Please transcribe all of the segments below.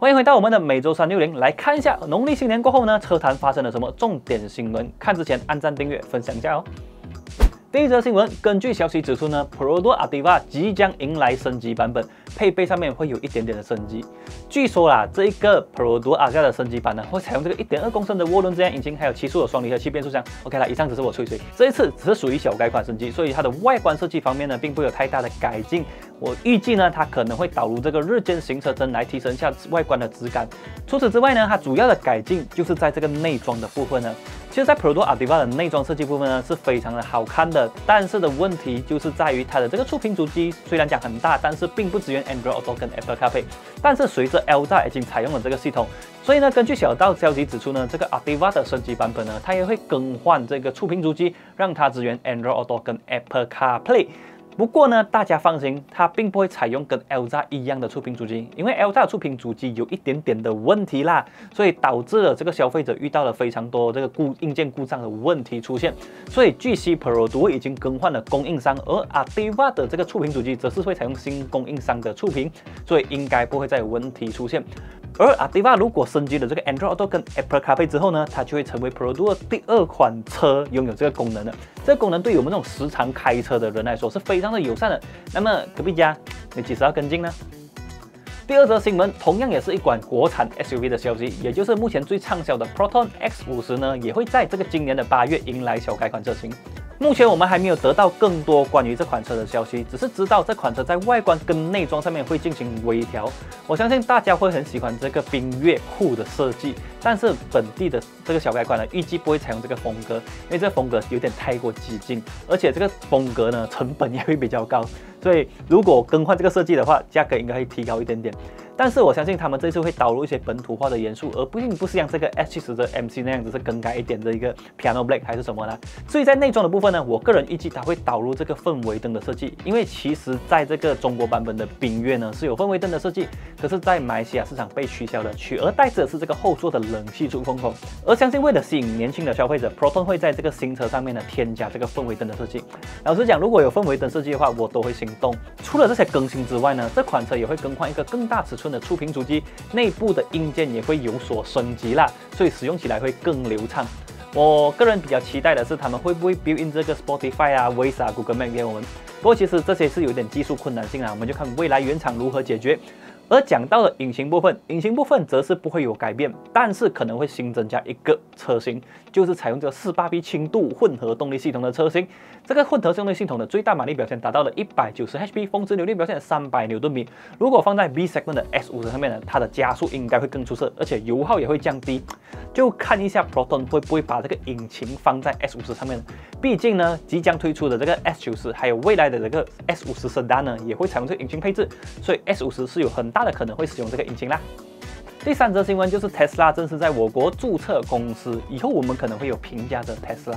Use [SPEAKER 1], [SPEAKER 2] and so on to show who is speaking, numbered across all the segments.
[SPEAKER 1] 欢迎回到我们的每周三六零，来看一下农历新年过后呢，车坛发生了什么重点新闻。看之前按赞、订阅、分享一下哦。第一则新闻，根据消息指出呢，Prodo Ativa 即将迎来升级版本，配备上面会有一点点的升级。据说啦，这一个 Prodo a v a 的升级版呢，会采用这个一点二公升的涡轮增压引擎，还有七速的双离合器变速箱。OK 啦，以上只是我吹吹，这一次只是属于小改款升级，所以它的外观设计方面呢，并不有太大的改进。我预计呢，它可能会导入这个日间行车灯来提升一下外观的质感。除此之外呢，它主要的改进就是在这个内装的部分呢。其实，在 Prodo Ativa 的内装设计部分呢，是非常的好看的。但是的问题就是在于它的这个触屏主机虽然讲很大，但是并不支援 Android Auto 跟 Apple CarPlay。但是随着 L 站已经采用了这个系统，所以呢，根据小道消息指出呢，这个 Ativa 的升级版本呢，它也会更换这个触屏主机，让它支援 Android Auto 跟 Apple CarPlay。不过呢，大家放心，它并不会采用跟 L 叉一样的触屏主机，因为 L 叉触屏主机有一点点的问题啦，所以导致了这个消费者遇到了非常多这个故硬件故障的问题出现。所以据悉 Pro 都已经更换了供应商，而 Ativa 的这个触屏主机则是会采用新供应商的触屏，所以应该不会再有问题出现。而 Ativa 如果升级了这个 Android Auto 跟 Apple CarPlay 之后呢，它就会成为 Pro Duo 第二款车拥有这个功能的。这个功能对于我们这种时常开车的人来说是非常的友善的。那么隔壁家，你几时要跟进呢？第二则新闻同样也是一款国产 SUV 的消息，也就是目前最畅销的 Proton X 五十呢，也会在这个今年的八月迎来小改款车型。目前我们还没有得到更多关于这款车的消息，只是知道这款车在外观跟内装上面会进行微调。我相信大家会很喜欢这个冰月酷的设计，但是本地的这个小改款呢，预计不会采用这个风格，因为这个风格有点太过激进，而且这个风格呢成本也会比较高，所以如果更换这个设计的话，价格应该会提高一点点。但是我相信他们这次会导入一些本土化的元素，而并不是像这个 S 七十的 MC 那样子是更改一点的一个 Piano Black 还是什么呢？所以在内装的部分呢，我个人预计它会导入这个氛围灯的设计，因为其实在这个中国版本的冰月呢是有氛围灯的设计，可是，在马来西亚市场被取消了，取而代之的是这个后座的冷气出风口。而相信为了吸引年轻的消费者，Proton 会在这个新车上面呢添加这个氛围灯的设计。老实讲，如果有氛围灯设计的话，我都会心动。除了这些更新之外呢，这款车也会更换一个更大尺寸。的触屏主机内部的硬件也会有所升级啦，所以使用起来会更流畅。我个人比较期待的是，他们会不会 build in 这个 Spotify 啊、Voice 啊、Google Map 给我们？不过其实这些是有点技术困难性啊，我们就看未来原厂如何解决。而讲到了引擎部分，引擎部分则是不会有改变，但是可能会新增加一个车型，就是采用这个四八 B 轻度混合动力系统的车型。这个混合动力系统的最大马力表现达到了一百九十 HP，峰值扭力表现三百牛顿米。如果放在 B segment 的 S 五十上面呢，它的加速应该会更出色，而且油耗也会降低。就看一下 Proton 会不会把这个引擎放在 S 五十上面。毕竟呢，即将推出的这个 S 九十，还有未来的这个 S 五十 Sedan 呢，也会采用这个引擎配置，所以 S 五十是有很大大的可能会使用这个引擎啦。第三则新闻就是 Tesla 正式在我国注册公司，以后我们可能会有平价的 Tesla。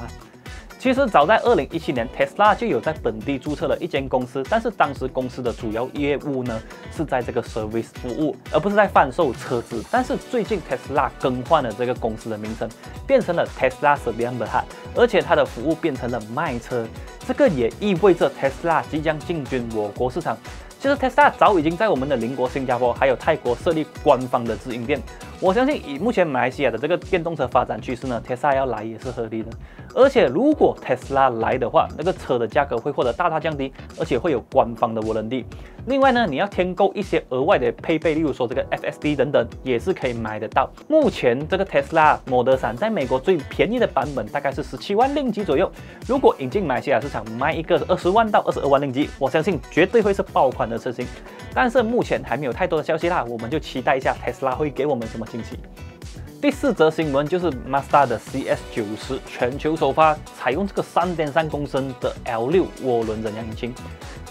[SPEAKER 1] 其实早在二零一七年，Tesla 就有在本地注册了一间公司，但是当时公司的主要业务呢是在这个 service 服务，而不是在贩售车子。但是最近 Tesla 更换了这个公司的名称，变成了 Tesla s e r v i c e 而且它的服务变成了卖车。这个也意味着 Tesla 即将进军我国市场。其实 Tesla 早已经在我们的邻国新加坡还有泰国设立官方的直营店。我相信以目前马来西亚的这个电动车发展趋势呢，Tesla 要来也是合理的。而且如果 Tesla 来的话，那个车的价格会获得大大降低，而且会有官方的无人地。另外呢，你要添购一些额外的配备，例如说这个 FSD 等等，也是可以买得到。目前这个 Tesla Model 3在美国最便宜的版本大概是十七万令吉左右。如果引进马来西亚市场，卖一个二十万到二十二万令吉，我相信绝对会是爆款的车型。但是目前还没有太多的消息啦，我们就期待一下 Tesla 会给我们什么惊喜。第四则新闻就是 Mazda 的 CS 九十全球首发，采用这个三点三公升的 L 六涡轮增压引擎。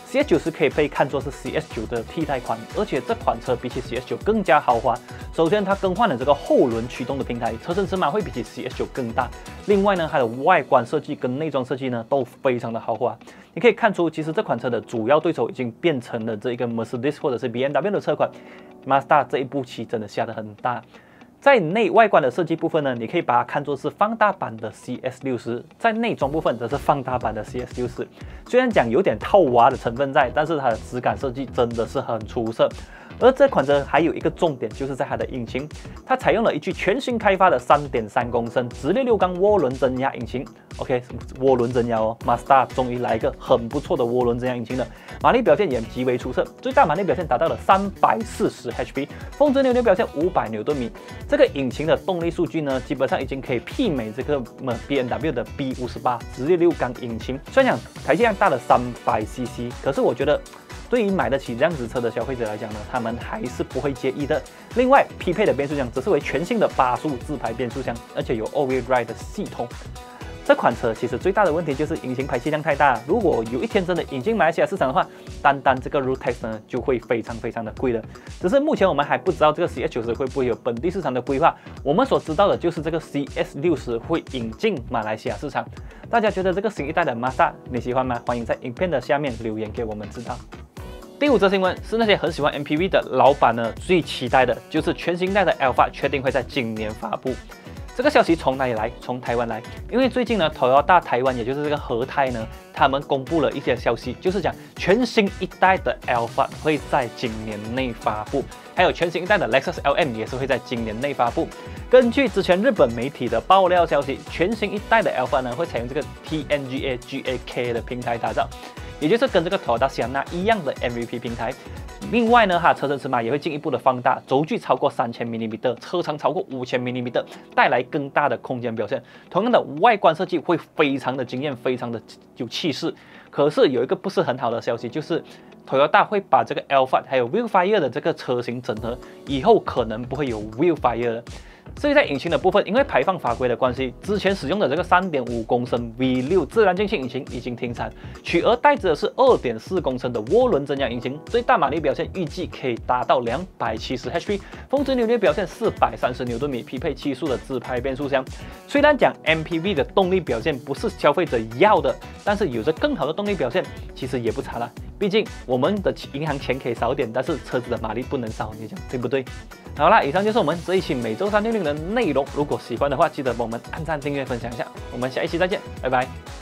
[SPEAKER 1] CS 九十可以被看作是 CS 九的替代款，而且这款车比起 CS 九更加豪华。首先，它更换了这个后轮驱动的平台，车身尺码会比起 CS 九更大。另外呢，它的外观设计跟内装设计呢都非常的豪华。你可以看出，其实这款车的主要对手已经变成了这一个 Mercedes 或者是 BMW 的车款，Mazda 这一步棋真的下得很大。在内外观的设计部分呢，你可以把它看作是放大版的 CS 六十，在内装部分则是放大版的 CS 六十。虽然讲有点套娃的成分在，但是它的质感设计真的是很出色。而这款车还有一个重点，就是在它的引擎，它采用了一具全新开发的3.3公升直列六缸涡轮增压引擎。OK，涡轮增压哦，Mazda 终于来一个很不错的涡轮增压引擎了，马力表现也极为出色，最大马力表现达到了340 HP，峰值扭扭表现500牛顿米。这个引擎的动力数据呢，基本上已经可以媲美这个么 B&W 的 B58 直列六缸引擎，虽然讲排气量大了 300cc，可是我觉得。对于买得起这样子车的消费者来讲呢，他们还是不会介意的。另外，匹配的变速箱则是为全新的八速自排变速箱，而且有 All-Wheel Drive 的系统。这款车其实最大的问题就是引擎排气量太大。如果有一天真的引进马来西亚市场的话，单单这个 Root Tax 呢就会非常非常的贵了。只是目前我们还不知道这个 CS 九十会不会有本地市场的规划。我们所知道的就是这个 CS 六十会引进马来西亚市场。大家觉得这个新一代的 Mazda 你喜欢吗？欢迎在影片的下面留言给我们知道。第五则新闻是那些很喜欢 MPV 的老板呢，最期待的就是全新一代的 Alpha 确定会在今年发布。这个消息从哪里来？从台湾来。因为最近呢，Toyota 台湾，也就是这个和泰呢，他们公布了一些消息，就是讲全新一代的 Alpha 会在今年内发布，还有全新一代的 Lexus LM 也是会在今年内发布。根据之前日本媒体的爆料消息，全新一代的 Alpha 呢会采用这个 TNGA GAK 的平台打造。也就是跟这个 Toyota 香纳一样的 MVP 平台，另外呢，哈车身尺码也会进一步的放大，轴距超过三千 mm，车长超过五千 mm，带来更大的空间表现。同样的外观设计会非常的惊艳，非常的有气势。可是有一个不是很好的消息，就是 Toyota 会把这个 Alpha 还有 Willfire 的这个车型整合，以后可能不会有 Willfire 了。至于在引擎的部分，因为排放法规的关系，之前使用的这个3.5公升 V6 自然进气引擎已经停产，取而代之的是2.4公升的涡轮增压引擎，最大马力表现预计可以达到270 HP，峰值扭力表现430牛顿米，匹配七速的自排变速箱。虽然讲 MPV 的动力表现不是消费者要的，但是有着更好的动力表现，其实也不差啦。毕竟我们的银行钱可以少点，但是车子的马力不能少，你讲对不对？好啦，以上就是我们这一期每周三六零的内容。如果喜欢的话，记得帮我们按赞、订阅、分享一下。我们下一期再见，拜拜。